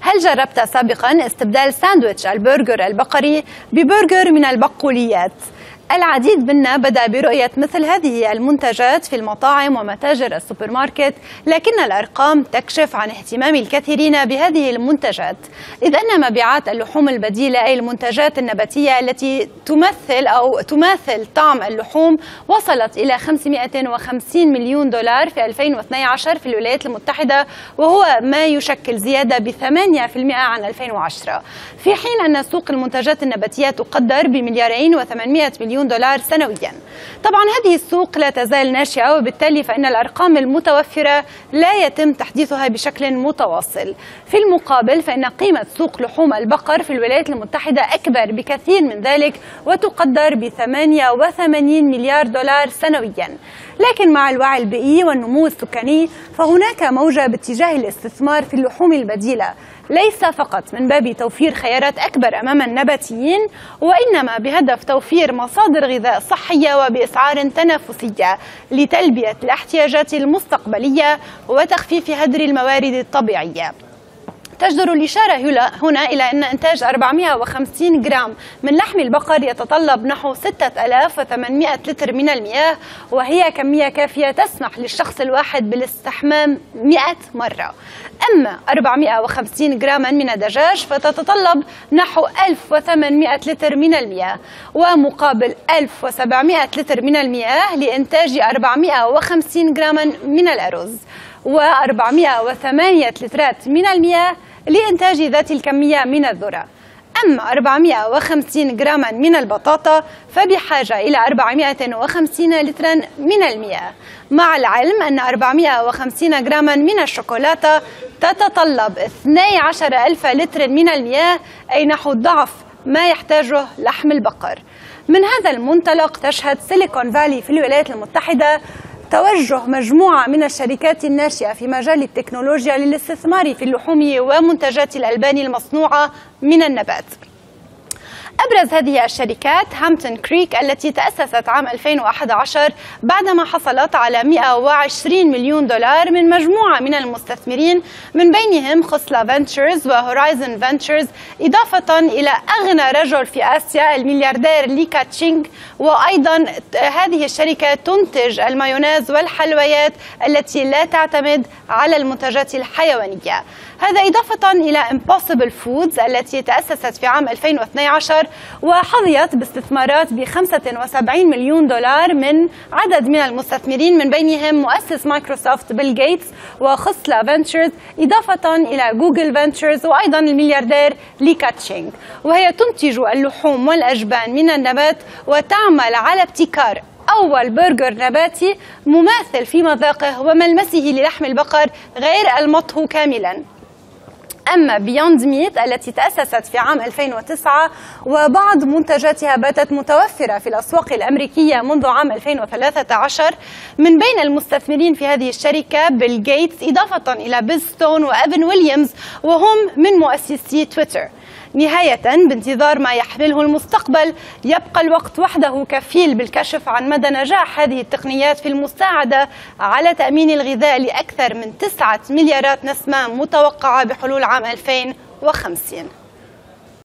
هل جربت سابقا استبدال ساندويتش البرجر البقري ببرجر من البقوليات؟ العديد منا بدأ برؤية مثل هذه المنتجات في المطاعم ومتاجر السوبر ماركت لكن الأرقام تكشف عن اهتمام الكثيرين بهذه المنتجات. إذ أن مبيعات اللحوم البديلة أي المنتجات النباتية التي تمثل أو تماثل طعم اللحوم وصلت إلى 550 مليون دولار في 2012 في الولايات المتحدة وهو ما يشكل زيادة ب 8% عن 2010 في حين أن سوق المنتجات النباتية تقدر بمليارين و800 مليون مليون دولار سنويا. طبعا هذه السوق لا تزال ناشئة وبالتالي فإن الأرقام المتوفرة لا يتم تحديثها بشكل متواصل. في المقابل فإن قيمة سوق لحوم البقر في الولايات المتحدة أكبر بكثير من ذلك وتقدر ب 88 مليار دولار سنويا. لكن مع الوعي البيئي والنمو السكاني فهناك موجة باتجاه الاستثمار في اللحوم البديلة. ليس فقط من باب توفير خيارات أكبر أمام النباتيين وإنما بهدف توفير مصادر غذاء صحية وبأسعار تنافسية لتلبية الاحتياجات المستقبلية وتخفيف هدر الموارد الطبيعية. تجدر الإشارة هنا إلى أن إنتاج 450 جرام من لحم البقر يتطلب نحو 6800 لتر من المياه وهي كمية كافية تسمح للشخص الواحد بالاستحمام 100 مرة. أما 450 جراما من الدجاج فتتطلب نحو 1800 لتر من المياه ومقابل 1700 لتر من المياه لإنتاج 450 جراما من الأرز. و408 لترات من المياه لإنتاج ذات الكمية من الذرة. أما 450 جراما من البطاطا فبحاجة إلى 450 لترا من المياه. مع العلم أن 450 جراما من الشوكولاتة تتطلب 12 ألف لتر من المياه أي نحو ضعف ما يحتاجه لحم البقر. من هذا المنطلق تشهد سيليكون فالي في الولايات المتحدة توجه مجموعة من الشركات الناشئة في مجال التكنولوجيا للاستثمار في اللحوم ومنتجات الألبان المصنوعة من النبات. أبرز هذه الشركات Hampton Creek التي تأسست عام 2011 بعدما حصلت على 120 مليون دولار من مجموعة من المستثمرين من بينهم Khosla Ventures و Horizons Ventures إضافة إلى أغنى رجل في آسيا الملياردير لي كاتشينغ وأيضا هذه الشركة تنتج المايونيز والحلويات التي لا تعتمد على المنتجات الحيوانية. هذا إضافة إلى Impossible Foods التي تأسست في عام 2012 وحظيت باستثمارات ب 75 مليون دولار من عدد من المستثمرين من بينهم مؤسس مايكروسوفت بيل جيتس و Khosla Ventures إضافة إلى Google Ventures وأيضا الملياردير لي كاتشينغ. وهي تنتج اللحوم والأجبان من النبات وتعمل على ابتكار أول برجر نباتي مماثل في مذاقه وملمسه للحم البقر غير المطهو كاملا. أما Beyond Meat التي تأسست في عام 2009 وبعض منتجاتها باتت متوفرة في الأسواق الأمريكية منذ عام 2013 من بين المستثمرين في هذه الشركة بيل جيتس إضافة إلى بيز ستون وإيفان ويليامز وهم من مؤسسي تويتر نهاية بانتظار ما يحمله المستقبل. يبقى الوقت وحده كفيل بالكشف عن مدى نجاح هذه التقنيات في المساعدة على تأمين الغذاء لأكثر من تسعة مليارات نسمة متوقعة بحلول عام 2050